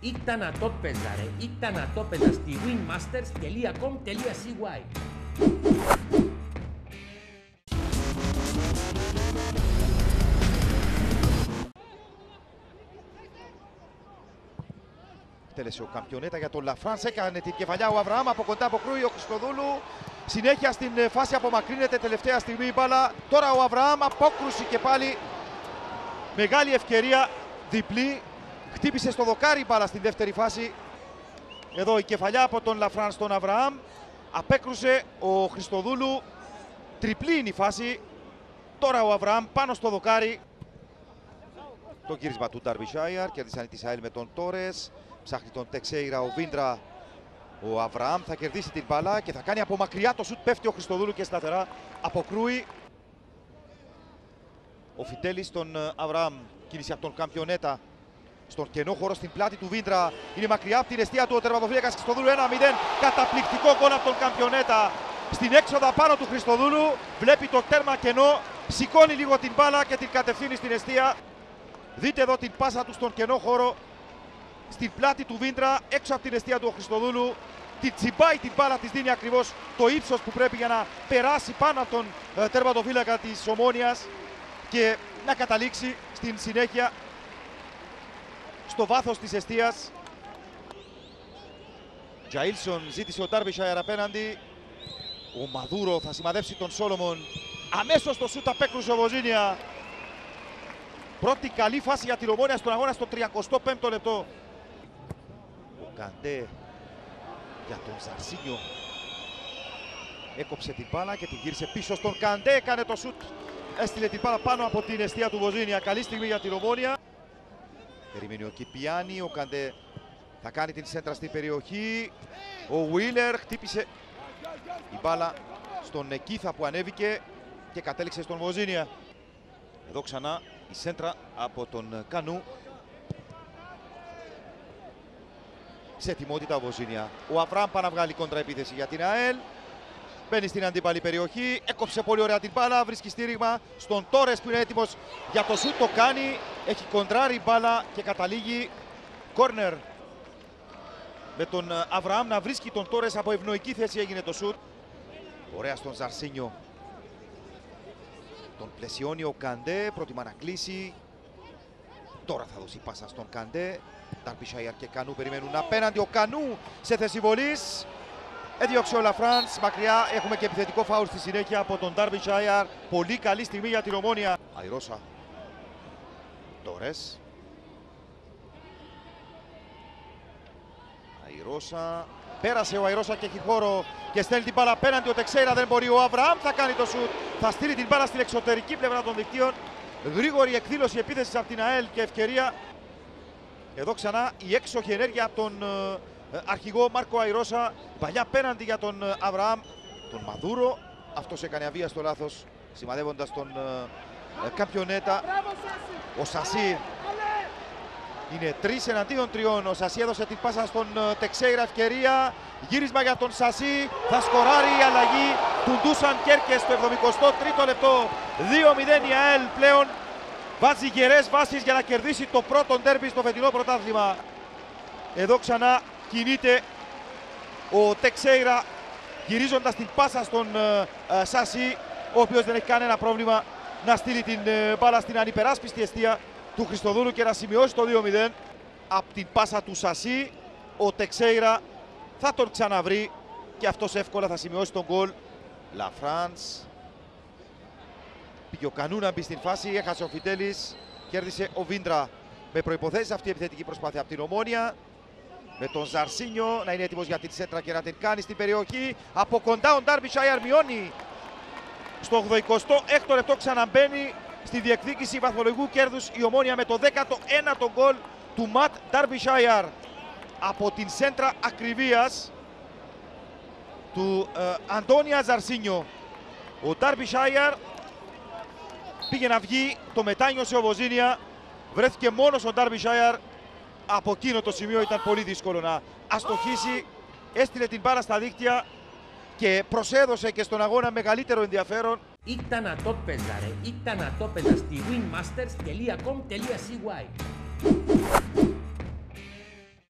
Ήταν ατόπεδα ρε, ήταν ατόπεδα στη winmasters.com.cy Τέλεσε ο καμπιονέτα για τον Λαφράνς. Έκανε την κεφαλιά ο Αβραάμ. Από κοντά αποκρούει ο Χριστοδούλου. Συνέχεια στην ε, φάση απομακρύνεται τελευταία στιγμή η μπάλα. Τώρα ο Αβραάμ απόκρουση και πάλι. Μεγάλη ευκαιρία. Διπλή. Χτύπησε στο δοκάρι η μπάλα στην δεύτερη φάση. Εδώ η κεφαλιά από τον Λαφράνς στον Αβραάμ. Απέκρουσε ο Χριστοδούλου. Τριπλή είναι η φάση. Τώρα ο Αβραάμ πάνω στο δοκάρι. Το γύρισμα του Ντάρμπι Σάιαρ. Κέρδισαν οι Τισάιλ με τον Τόρες. Ψάχνει τον Τεξέιρα ο Βίντρα. Ο Αβραάμ θα κερδίσει την μπάλα και θα κάνει από μακριά το σουτ. Πέφτει ο Χριστοδούλου και σταθερά αποκρούει. Ο Φιτέλης στον ε, Αβραάμ. Κίνηση από τον Καμπιονέτα. Στον κενό χώρο στην πλάτη του Βίντρα. Είναι μακριά από την αιστεία του ο τερματοφύλακας Χριστοδούλου. 1-0. Καταπληκτικό γκολ από τον Καμπιονέτα. Στην έξοδα πάνω του Χριστοδούλου. Βλέπει το τέρμα κενό. Σηκώνει λίγο την μπάλα και την κατευθύνει στην αιστεία. Δείτε εδώ την πάσα του στον κενό χώρο στην πλάτη του Βίντρα, έξω από την αιστεία του ο Χριστοδούλου. Την τσιμπάει την μπάλα, της δίνει ακριβώς το ύψος που πρέπει για να περάσει πάνω από τον ε, τερματοφύλακα της Ομόνιας και να καταλήξει στην συνέχεια στο βάθος της αιστείας. Τζαίλσον ζήτησε ο Ντάρμπισάιρ απέναντι. Ο Μαδούρο θα σημαδέψει τον Σόλομον. Αμέσως το σούτ απέκρουσε ο Βοζίνια. Πρώτη καλή φάση για την Ομόνια στον αγώνα στο 35ο λεπτό. Καντέ για τον Ζαρσίνιο. Έκοψε την μπάλα και την γύρισε πίσω στον Καντέ. Έκανε το σουτ. Έστειλε την μπάλα πάνω από την αιστεία του Βοζίνια. Καλή στιγμή για την Ομόνια. Περιμένει ο Κιπιάνι. Ο Καντέ θα κάνει την σέντρα στην περιοχή. Ο Βίλερ χτύπησε η μπάλα στον Εκίθα που ανέβηκε και κατέληξε στον Βοζίνια. Εδώ ξανά η σέντρα από τον Κανού. σε ετοιμότητα ο Βοζίνια. Ο Αβραάμ πάει να βγάλει κόντρα επίθεση για την ΑΕΛ. Μπαίνει στην αντίπαλη περιοχή. Έκοψε πολύ ωραία την μπάλα. Βρίσκει στήριγμα στον Τόρες που είναι έτοιμος για το σουτ. Το κάνει. Έχει κοντράρει μπάλα και καταλήγει κόρνερ. Με τον Αβραάμ να βρίσκει τον Τόρες από ευνοϊκή θέση έγινε το σουτ. Ωραία στον Ζαρσίνιο. Τον πλαισιώνει ο Καντέ. Πρότιμα να κλείσει. Τώρα θα δώσει πάσα στον Καντέ. Νταρμπισάιαρ και Κανού περιμένουν απέναντι. Ο Κανού σε θέση βολής. Έδιωξε ο Λαφράνς. Μακριά έχουμε και επιθετικό φάουλ στη συνέχεια από τον Νταρμπισάιαρ. Πολύ καλή στιγμή για την Ομόνια. Αϊρώσα. Τόρες. Αϊρώσα. Πέρασε ο Αϊρώσα και έχει χώρο και στέλνει την μπάλα απέναντι. Ο Τεξέιρα δεν μπορεί. Ο Αβραάμ θα κάνει το σουτ. Θα στείλει την μπάλα στην εξωτερική πλευρά των δικτύων. Γρήγορη εκδήλωση επίθεσης από την ΑΕΛ και ευκαιρία εδώ ξανά η έξοχη ενέργεια από τον ε, αρχηγό Μάρκο Αϊρώσα. Παλιά πέναντι για τον ε, Αβραάμ, τον Μαδούρο. Αυτός έκανε αβίαστο λάθος, σημαδεύοντας τον ε, ε Καμπιονέτα. Ο Σασί είναι τρεις εναντίον τριών. Ο Σασί έδωσε την πάσα στον Τεξέιρα ευκαιρία. Γύρισμα για τον Σασί. Θα σκοράρει η αλλαγή του Ντούσαν Κέρκες στο 73ο λεπτό. 2-0 η ΑΕΛ πλέον Βάζει γερές βάσεις για να κερδίσει το πρώτο ντέρμπι στο φετινό πρωτάθλημα. Εδώ ξανά κινείται ο Τεξέιρα γυρίζοντας την πάσα στον uh, Σάση ο οποίος δεν έχει κανένα πρόβλημα να στείλει την uh, μπάλα στην ανυπεράσπιστη αιστεία του Χριστοδούλου και να σημειώσει το 2-0 από την πάσα του Σασί ο Τεξέιρα θα τον ξαναβρει και αυτός εύκολα θα σημειώσει τον γκολ Λαφράνς Πήγε ο Κανού να μπει στην φάση, έχασε ο Φιτέλης. Κέρδισε ο Βίντρα με προποθέσει αυτή η επιθετική προσπάθεια από την Ομόνια. Με τον Ζαρσίνιο να είναι έτοιμος για την σέντρα και να την κάνει στην περιοχή. Από κοντά ο Ντάρμπι Σάιαρ μειώνει. Στο 86ο λεπτό ξαναμπαίνει στη διεκδίκηση βαθμολογικού κέρδους η Ομόνια με το 19ο γκολ του Ματ Ντάρμπι Σάιαρ. Από την σέντρα ακριβίας του ε, Αντώνια Ζαρσίνιο. Ο Ντάρμπι Σάιαρ πήγε να βγει, το μετάνιωσε ο Βοζίνια, βρέθηκε μόνος ο Ντάρμπι Σάιαρ. Από εκείνο το σημείο ήταν πολύ δύσκολο να αστοχήσει, έστειλε την μπάλα στα δίκτυα και προσέδωσε και στον αγώνα μεγαλύτερο ενδιαφέρον. Ήταν ατόπεδα ρε, ήταν ατόπεδα στη winmasters.com.cy